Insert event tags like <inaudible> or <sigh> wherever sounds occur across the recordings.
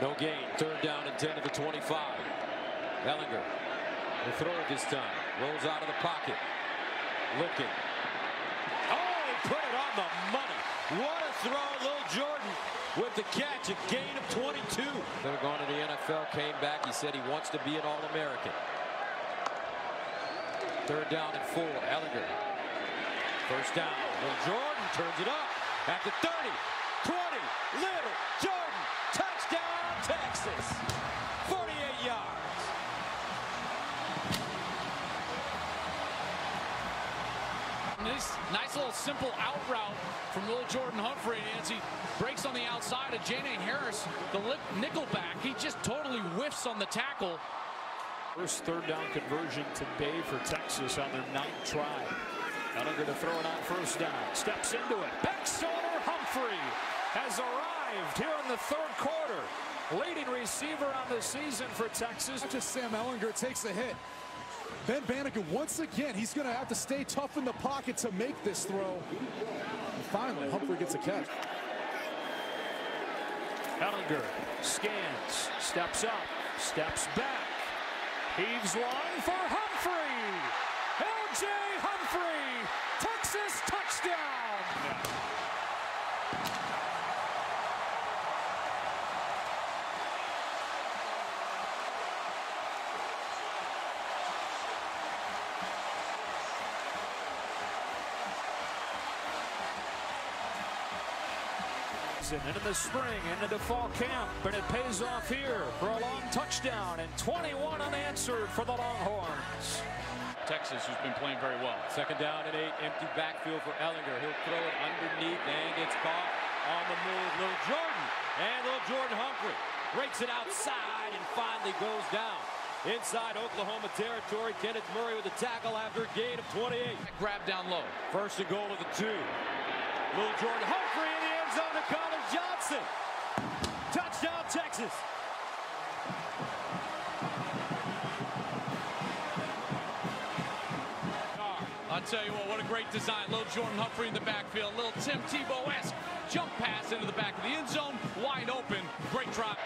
No gain. Third down and 10 to the 25. Ehlinger. will throw it this time. Rolls out of the pocket. Looking. Oh, he put it on the money. What a throw, Lil Jordan with the catch. A gain of 22. They're going to the NFL. Came back. He said he wants to be an All-American. Third down and four. Ehlinger. First down. Lil Jordan turns it up at the 30, 20. Little Jordan. Touchdown, Texas. 48 yards. Nice, nice little simple out route from Lil Jordan Humphrey as he breaks on the outside of Jane Harris, the nickelback. He just totally whiffs on the tackle. First third down conversion today for Texas on their ninth try. Ehlinger to throw it on first down. Steps into it. Bextor Humphrey has arrived here in the third quarter. Leading receiver on the season for Texas. Just Sam Ehlinger takes a hit. Ben Banneker, once again, he's going to have to stay tough in the pocket to make this throw. And finally, Humphrey gets a catch. Ehlinger scans, steps up, steps back, heaves one for Humphrey. L.J. Humphrey, Texas touchdown. And in the spring, into the fall camp, and it pays off here for a long touchdown and 21 unanswered for the Longhorns. Texas, who's been playing very well. Second down and eight, empty backfield for Ehlinger. He'll throw it underneath and gets caught on the move. Little Jordan and little Jordan Humphrey breaks it outside and finally goes down. Inside Oklahoma territory, Kenneth Murray with a tackle after a gain of 28. Grab down low. First and goal of the two. Little Jordan Humphrey in the end zone to Johnson. Touchdown, Texas. I'll tell you what, what a great design. Little Jordan Humphrey in the backfield. Little Tim Tebow-esque jump pass into the back of the end zone. Wide open. Great drop.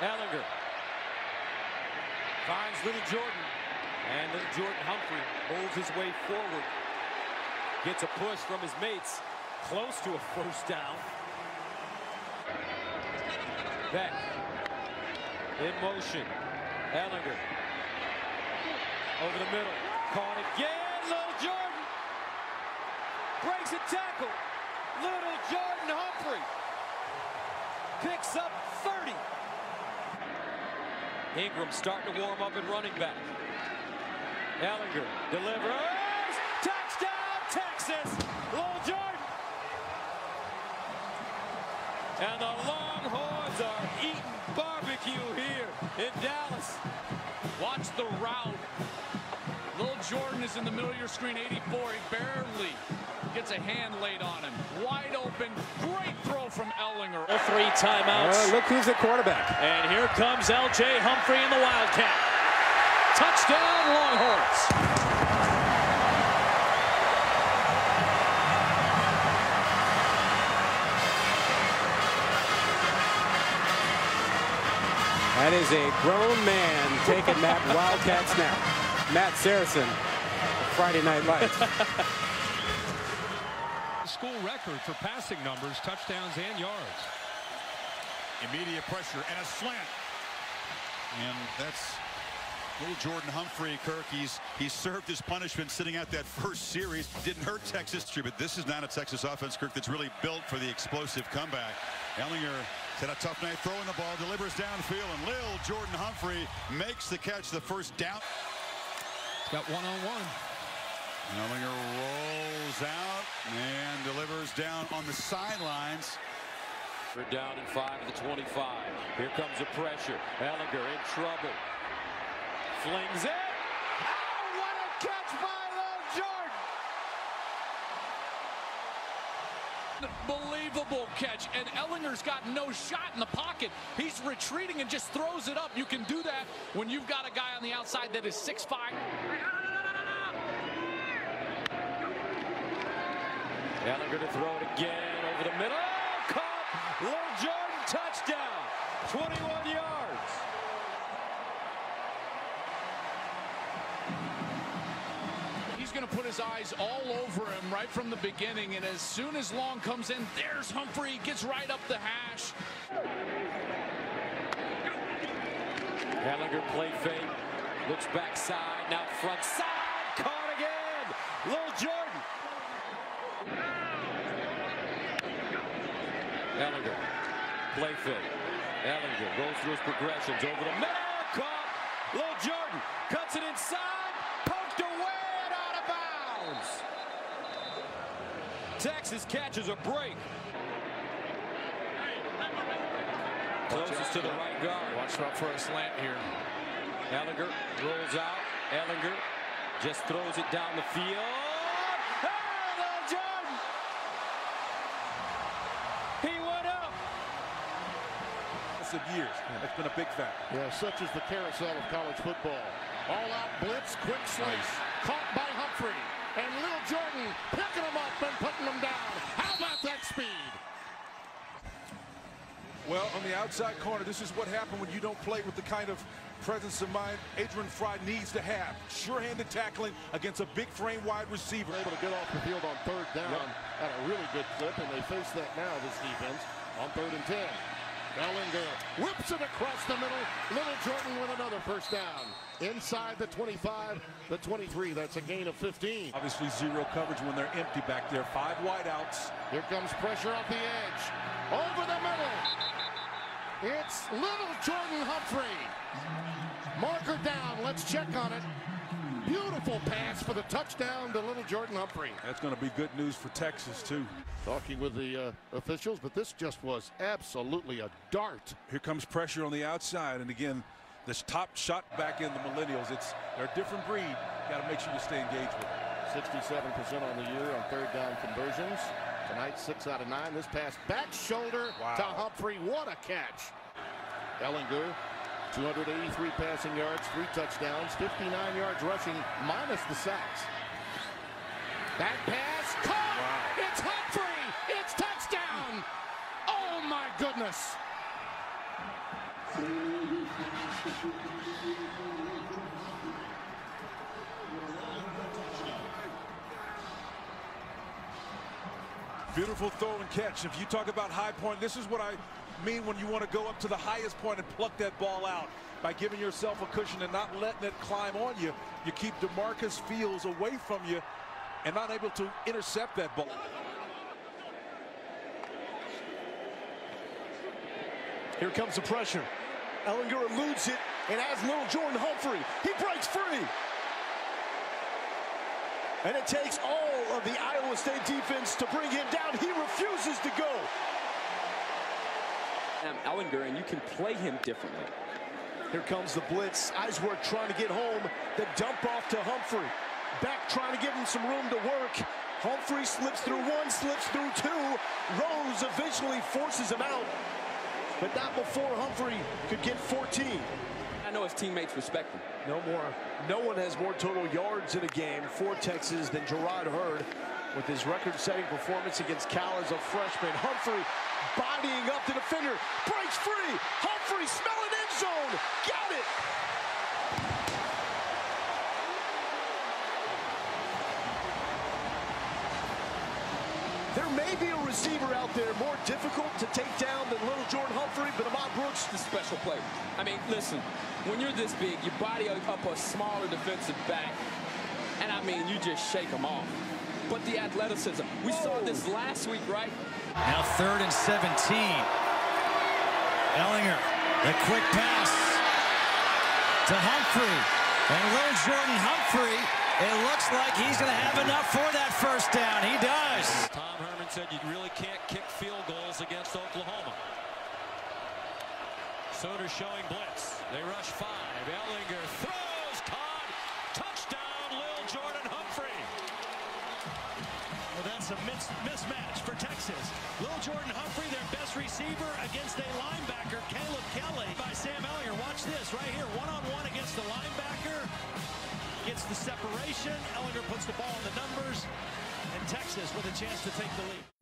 Ehlinger finds Little Jordan. And Little Jordan Humphrey holds his way forward. Gets a push from his mates. Close to a first down. Beck. In motion. Ehlinger. Over the middle. Caught again. Little Jordan. Breaks a tackle. Little Jordan Humphrey. Picks up 30. Ingram starting to warm up at running back. Ehlinger delivers. Touchdown, Texas. Lil Jordan. And the Longhorns are eating barbecue here in Dallas. Watch the route. Lil Jordan is in the middle of your screen, 84. He barely gets a hand laid on him. Wide open. Great throw from Ehlinger. All three timeouts. Uh, look who's at quarterback. And here comes L.J. Humphrey in the Wildcat. Touchdown, Longhorns. That is a grown man taking that Wildcat snap. Matt Saracen, Friday Night Lights. <laughs> School record for passing numbers, touchdowns, and yards. Immediate pressure and a slant. And that's little Jordan Humphrey, Kirk. He's, he served his punishment sitting out that first series. Didn't hurt Texas, but this is not a Texas offense, Kirk, that's really built for the explosive comeback. Ehlinger had a tough night throwing the ball, delivers downfield, and Lil Jordan Humphrey makes the catch, the first down. He's got one-on-one. Ehlinger rolls out and delivers down on the sidelines. We're down in five of the 25. Here comes the pressure. Ehlinger in trouble. Flings it. Oh, what a catch by Lil Jordan. Unbelievable catch. And Ehlinger's got no shot in the pocket. He's retreating and just throws it up. You can do that when you've got a guy on the outside that is 6'5". Ehlinger to throw it again over the middle. His eyes all over him right from the beginning. And as soon as Long comes in, there's Humphrey. Gets right up the hash. Ehlinger play fake. Looks backside. Now front side. Caught again. Lil Jordan. Ehlinger. Play fake. Ehlinger goes through his progressions over the middle. Caught. Lil Jordan cuts it inside. Poked away and out of bounds. Texas catches a break. Closest to the right guard. Watch out for a slant here. Ehlinger rolls out. Ehlinger just throws it down the field. He went up. Of years. That's been a big factor. Yeah, such is the carousel of college football. All out blitz, quick slice, caught by Humphrey. And Lil Jordan picking him up and putting him down. How about that speed? Well, on the outside corner, this is what happened when you don't play with the kind of presence of mind Adrian Frye needs to have. Sure-handed tackling against a big frame wide receiver. Able to get off the field on third down Yep. at a really good clip, and they face that now, this defense, on third and 10. Bellinger whips it across the middle. Little Jordan with another first down. Inside the 25, the 23. That's a gain of 15. Obviously zero coverage when they're empty back there. Five wideouts. Here comes pressure off the edge. Over the middle. It's little Jordan Humphrey. Marker down. Let's check on it. Beautiful pass for the touchdown to little Jordan Humphrey. That's going to be good news for Texas, too. Talking with the uh, officials, but this just was absolutely a dart. Here comes pressure on the outside. And again, this top shot back in the millennials. It's They're a different breed. Got to make sure you stay engaged with it. 67% on the year on third down conversions. Tonight, six out of nine. This pass back shoulder Wow. to Humphrey. What a catch. Ehlinger, 283 passing yards, three touchdowns, 59 yards rushing, minus the sacks. That pass caught. It's Humphrey. It's touchdown. Oh my goodness. Beautiful throw and catch. If you talk about high point, this is what I mean when you want to go up to the highest point and pluck that ball out. By giving yourself a cushion and not letting it climb on you, you keep DeMarcus Fields away from you and not able to intercept that ball. Here comes the pressure. Ehlinger eludes it and has little Jordan Humphrey. He breaks free. And it takes all of the Iowa State defense to bring him down. He refuses to go. Ehlinger, and you can play him differently. Here comes the blitz. Eisworth trying to get home. The dump off to Humphrey. Beck trying to give him some room to work. Humphrey slips through one, slips through two. Rose eventually forces him out. But not before Humphrey could get 14. I know his teammates respect him. No more. No one has more total yards in a game for Texas than Jerrod Heard with his record-setting performance against Cal as a freshman. Humphrey bodying up the defender, breaks free. Humphrey smelling end zone. Got it. There may be a receiver out there more difficult to take down than little Jordan Humphrey, but Ahmad Brooks The special play. I mean, listen, when you're this big, you body up a smaller defensive back, and I mean, you just shake them off. But the athleticism, we saw this last week, right? Now third and 17. Ehlinger, the quick pass to Humphrey. And little Jordan Humphrey, it looks like he's going to have enough for that first down. He does. Tom Herman said you really can't kick field goals against Oklahoma. Soder showing blitz. They rush five. Ehlinger throws, caught, touchdown, Lil Jordan Humphrey. Well, that's a mis mismatch for Texas. Lil Jordan Humphrey, their best receiver, against a linebacker, Caleb Kelly, by Sam Ehlinger. Watch this right here, one-on-one against the linebacker. Gets the separation. Ehlinger puts the ball in the numbers. And Texas with a chance to take the lead.